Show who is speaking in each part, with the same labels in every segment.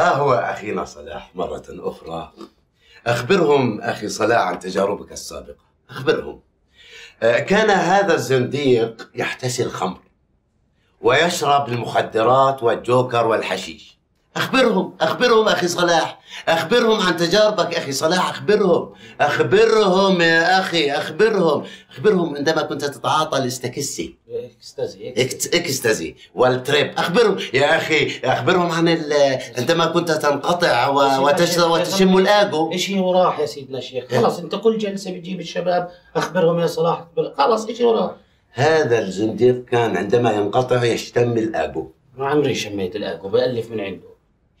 Speaker 1: ها هو أخينا صلاح مرة أخرى. أخبرهم أخي صلاح عن تجاربك السابقة. أخبرهم. آه، كان هذا الزنديق يحتسي الخمر ويشرب المخدرات والجوكر والحشيش. أخبرهم أخبرهم أخي صلاح. أخبرهم عن تجاربك أخي صلاح. أخبرهم. أخبرهم يا أخي أخبرهم. أخبرهم عندما كنت تتعاطى ال
Speaker 2: ecsta-
Speaker 1: ecstasy ect- ecstasy. وال trip. أخبرهم يا أخي أخبرهم عن ال- عندما كنت تنقطع و- وتشم الآجو.
Speaker 2: هي وراح يا سيدنا الشيخ؟ خلاص أنت كل جلسة بتجيب الشباب أخبرهم يا صلاح خلاص إيش وراح؟
Speaker 1: هذا الزنديق كان عندما ينقطع يشتم الآجو.
Speaker 2: ما عمري شميت الاكو بألف من عنده.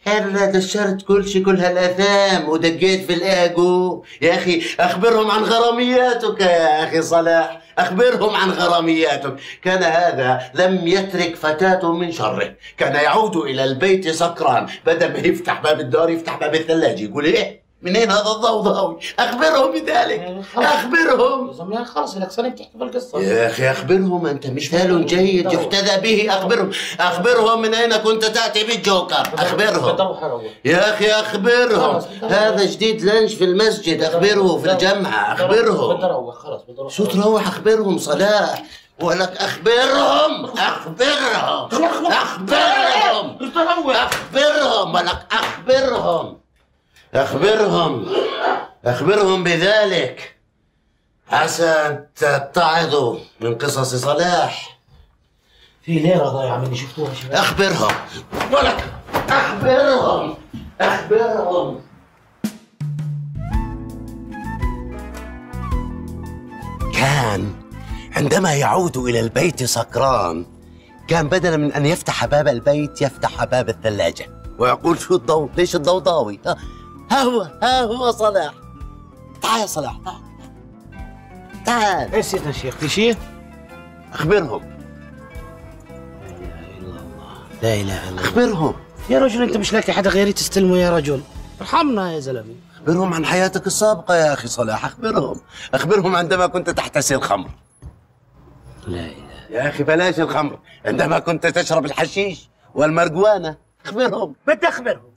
Speaker 1: هلا دشرت كل شي كل هالاثام ودقيت في الأجو؟ يا أخي أخبرهم عن غرامياتك يا أخي صلاح. أخبرهم عن غرامياتك. كان هذا لم يترك فتاة من شره. كان يعود إلى البيت سكران. بدل ما يفتح باب الدار يفتح باب الثلاجة. يقول إيه؟ منين هذا الضوضاوي أخبرهم بذلك. أخبرهم.
Speaker 2: يا خلاص لك سنة بتحكي بالقصة
Speaker 1: يا أخي أخبرهم. أنت مثال جيد يحتذى به. أخبرهم. أخبرهم من أين كنت تأتي بالجوكر.
Speaker 2: بدي أخبرهم.
Speaker 1: يا أخي
Speaker 2: أخبرهم. بدي.
Speaker 1: هذا جديد لانش في المسجد. أخبره في الجامعة.
Speaker 2: بدي
Speaker 1: اخبرهم
Speaker 2: أروح خلاص بدي أروح
Speaker 1: شو تروح؟ أخبرهم صلاح. ولك أخبرهم. أخبرهم. أخبرهم. أخبرهم. ولك أخبرهم. أخبرهم. أخبرهم بذلك. عسى ان تتعظوا من قصص صلاح.
Speaker 2: في ليرة ضايعة مني شفتوها شباب؟
Speaker 1: أخبرهم. ولك أخبرهم. أخبرهم. كان عندما يعود إلى البيت سكران كان بدلا من أن يفتح باب البيت يفتح باب الثلاجة. ويقول شو الضوء؟ ليش الضوضاوي ها هو ها هو صلاح. تعال يا صلاح تعال. تعال.
Speaker 2: إيش سيدنا الشيخ في شيء؟
Speaker 1: أخبرهم.
Speaker 2: لا إله إلا الله.
Speaker 1: أخبرهم.
Speaker 2: يا رجل أنت مش لاقي حدا غيري تستلمه يا رجل؟ ارحمنا يا زلمة.
Speaker 1: أخبرهم عن حياتك السابقة يا أخي صلاح أخبرهم. أخبرهم عندما كنت تحتسي الخمر.
Speaker 2: لا إله.
Speaker 1: يا أخي بلاش الخمر. عندما كنت تشرب الحشيش والمرجوانة أخبرهم.
Speaker 2: بدي اخبرهم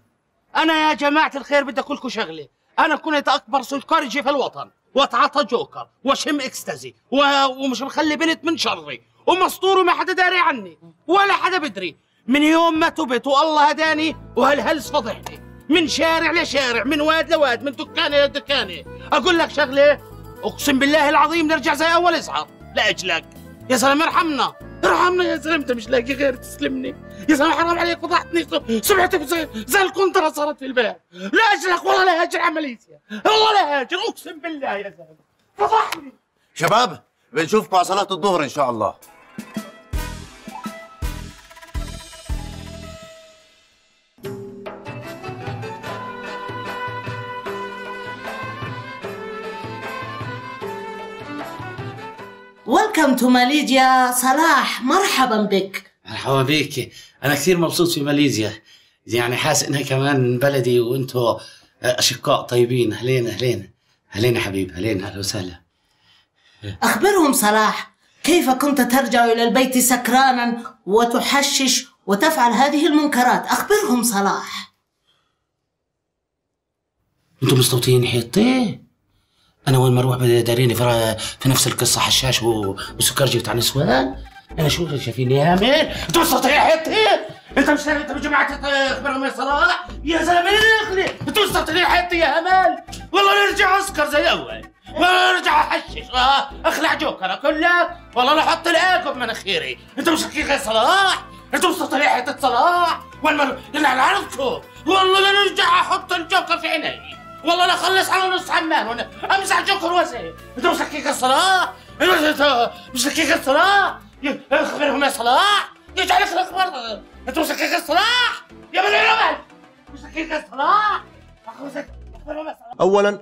Speaker 2: أنا يا جماعة الخير بدي أقول لكم شغلة. أنا كنت أكبر سكرجي في الوطن واتعاطى جوكر واشم إكستازي و... ومش مخلي بنت من شري ومسطور وما حدا داري عني ولا حدا بدري. من يوم ما تبت والله هداني وهالهلس فضحني من شارع لشارع من واد لواد من دكانة لدكانة. أقول لك شغلة أقسم بالله العظيم نرجع زي أول ازهر لأجلك. يا زلمه ارحمنا. ارحمنا يا زلمه انت مش لاقي غير تسلمني. يا زلمه حرام عليك فضحتني سمعتك زي, زي القنطره صارت في الباب لا اجلك والله لا هاجر عمليتي. والله لا هاجر أقسم بالله يا زلمه فضحني.
Speaker 1: شباب بنشوفكم على صلاة الظهر إن شاء الله.
Speaker 3: ويلكم تو ماليزيا صلاح مرحبا بك
Speaker 2: مرحبا بيك أنا كثير مبسوط في ماليزيا. يعني حاسس إنها كمان بلدي وأنتم أشقاء طيبين. أهلين أهلين. أهلين حبيب. أهلين أهلا وسهلا.
Speaker 3: أخبرهم صلاح كيف كنت ترجع إلى البيت سكرانا وتحشش وتفعل هذه المنكرات؟ أخبرهم صلاح.
Speaker 2: أنتم مستوطنين حيطي أنا وين ما أروح داريني في, في نفس القصة حشاش وسكرجي بتاع نسوان أنا شو شايفيني يا مين أنتم مستوطنين حيطي أنت مش انت بجماعه اخبرهم يا صلاح يا زلمة اخلي أنتم مستوطنين حيطي يا همال؟ والله نرجع أسكر زي أول. والله نرجع أحشش. آه، أخلع جوكر كلها والله نحط الاكل بمناخيري أنتم مش حقيقة يا صلاح؟ أنتم مستوطنين حيطه صلاح؟ وين ما يلعن عرضكم والله لا نرجع أحط الجوكر في عيني. والله لا اخلص على نص حمام وأنا امسح جوكر وزي انت مش حقيقة الصلاة؟ انت مش حقيقة الصلاة؟ يا- صلاح. يجعلك الأخبار. انت حقيقة الصلاح. يا بني مش حقيقة الصلاح.
Speaker 4: أولا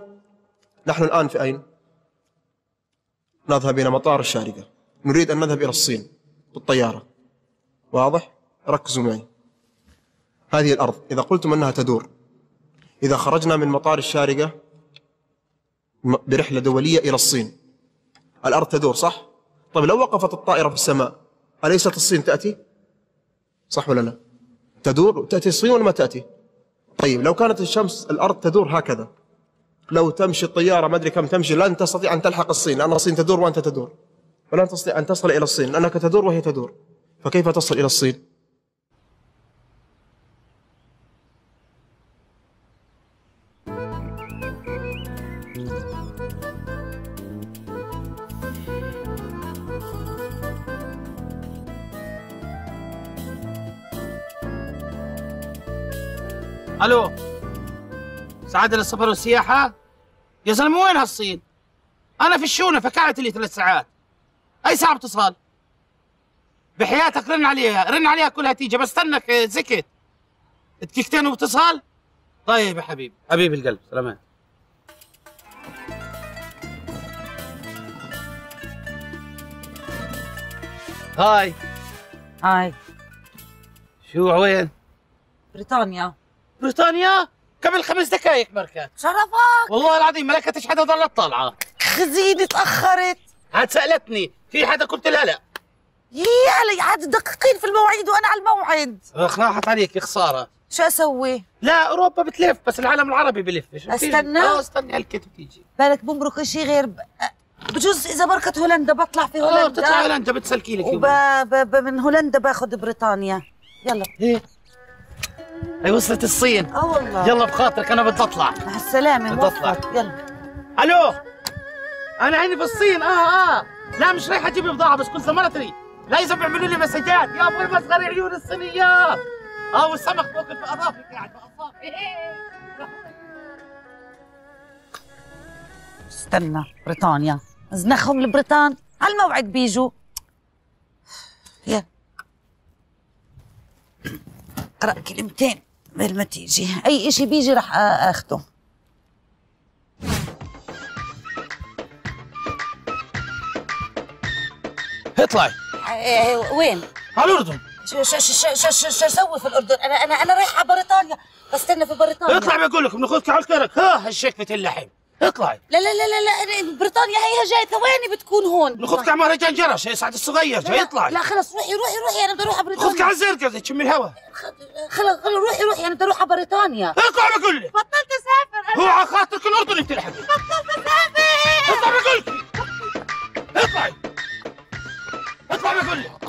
Speaker 4: نحن الآن في أين؟ نذهب إلى مطار الشارقة. نريد أن نذهب إلى الصين بالطيارة. واضح؟ ركزوا معي. هذه الأرض. إذا قلتم أنها تدور إذا خرجنا من مطار الشارقة برحلة دولية إلى الصين الأرض تدور صح؟ طيب لو وقفت الطائرة في السماء أليست الصين تأتي؟ صح ولا لا؟ تدور تأتي الصين ولا ما تأتي؟ طيب لو كانت الشمس الأرض تدور هكذا لو تمشي الطيارة ما أدري كم تمشي لن تستطيع أن تلحق الصين لأن الصين تدور وأنت تدور ولن تستطيع أن تصل إلى الصين لأنك تدور وهي تدور فكيف تصل إلى الصين؟
Speaker 2: ألو سعادة للسفر والسياحة يا زلمة وين هالصين؟ أنا في الشونة فكعت لي ثلاث ساعات أي ساعة اتصال؟ بحياتك رن عليها رن عليها كلها تيجي بستنك زكت دقيقتين واتصال؟ طيب يا حبيبي حبيب القلب سلامات هاي.
Speaker 5: هاي.
Speaker 2: شو وين؟
Speaker 5: بريطانيا.
Speaker 2: بريطانيا؟ قبل خمس دقائق مركز.
Speaker 5: شرفك.
Speaker 2: والله العظيم ما لكتش حدا ظلت طالعة.
Speaker 5: خزيني تأخرت.
Speaker 2: عاد سألتني في حدا؟ قلت لها لا.
Speaker 5: يي علي عاد دقيقين في المواعيد وأنا على الموعد.
Speaker 2: أخ راحت عليك يا خسارة.
Speaker 5: شو أسوي؟
Speaker 2: لا أوروبا بتلف بس العالم العربي بلف.
Speaker 5: أستنى؟
Speaker 2: آه استني هالكت وتيجي
Speaker 5: بالك بمرق شيء غير ب... بجوز إذا بركت هولندا بطلع في
Speaker 2: آه
Speaker 5: هولندا
Speaker 2: بتطلع هولندا بتسلكي لك
Speaker 5: وب... ب... من هولندا باخذ بريطانيا. يلا.
Speaker 2: إيه. هي وصلت الصين.
Speaker 5: آه والله.
Speaker 2: يلا بخاطرك أنا بدي اطلع
Speaker 5: مع السلامة
Speaker 2: بطلع.
Speaker 5: موفق يلا.
Speaker 2: ألو. أنا عيني في الصين. آه آه. لا مش رايح أجيب بضاعة بس كل زمان ادري لازم يعملوا لي مسجات. يا أبو المصغر عيون الصينيات آه والسمك باكل في أظافرك يعني باظافري
Speaker 5: استنى. بريطانيا. زنخهم البريطان. على الموعد بيجوا. يلا اقرأ كلمتين قبل ما تيجي. أي إشي بيجي رح أخده.
Speaker 2: اطلعي
Speaker 5: وين؟
Speaker 2: على الأردن.
Speaker 5: شو شو شو شو شو شو أسوي في الأردن؟ أنا أنا أنا رايحة على بريطانيا. بستنى في بريطانيا.
Speaker 2: اطلع بقول لك بناخذك على الكرك. ها هالشكفة اللحم. اطلعي.
Speaker 5: لا لا لا لا لا بريطانيا هي جاي ثواني بتكون هون؟
Speaker 2: ناخذك على مهرجان جرش يا سعد الصغير جاي اطلعي.
Speaker 5: لا خلص روحي روحي روحي أنا بدي أروح على
Speaker 2: خذك
Speaker 5: بريطانيا
Speaker 2: على الزرقاء تشم الهوا.
Speaker 5: خلص خلص روحي روحي أنا بدي أروح على بريطانيا.
Speaker 2: اطلع بقول لك
Speaker 5: بطلت أسافر
Speaker 2: هو على خاطرك الاردن انت لحق
Speaker 5: بطلت أسافر.
Speaker 2: اطلع بقول لك اطلعي اطلع بقول لك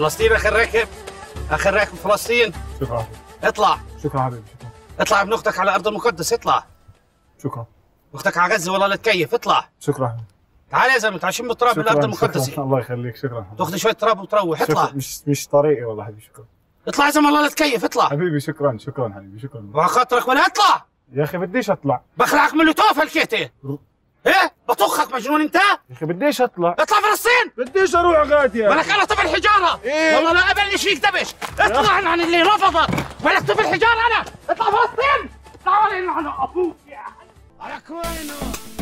Speaker 2: فلسطين اخر راكب اخر راكب فلسطين.
Speaker 6: شكرا.
Speaker 2: اطلع.
Speaker 6: شكرا حبيبي شكرا.
Speaker 2: اطلع ابن أختك على ارض المقدس اطلع.
Speaker 6: شكرا.
Speaker 2: أختك على غزة والله لا تكيف اطلع.
Speaker 6: شكرا حبيبي.
Speaker 2: تعال يا زلمة تعال شم التراب من الأرض
Speaker 6: المقدسة. الله يخليك شكرا حبيبي.
Speaker 2: تأخذ شوية تراب وتروح اطلع.
Speaker 6: مش مش طريقي والله حبيبي شكرا.
Speaker 2: اطلع يا زلمة والله لا تكيف اطلع.
Speaker 6: حبيبي شكرا شكرا حبيبي شكرا.
Speaker 2: وعلى خاطرك ولا اطلع.
Speaker 6: يا أخي بديش أطلع.
Speaker 2: بخلعك من اللوتوف هالكيتة إيه؟ بطخك مجنون أنت؟
Speaker 6: يا أخي بديش أطلع.
Speaker 2: اطلع فلسطين!
Speaker 6: بديش أروح غادي يا
Speaker 2: ولك أنا طفل حجاره
Speaker 6: إيه؟
Speaker 2: والله لا ابلش فيك دبش اطلع عن عن اللي رفضك ولك طفل حجاره أنا. اطلع فلسطين. اطلع ولا عن أبوك يا كوينه.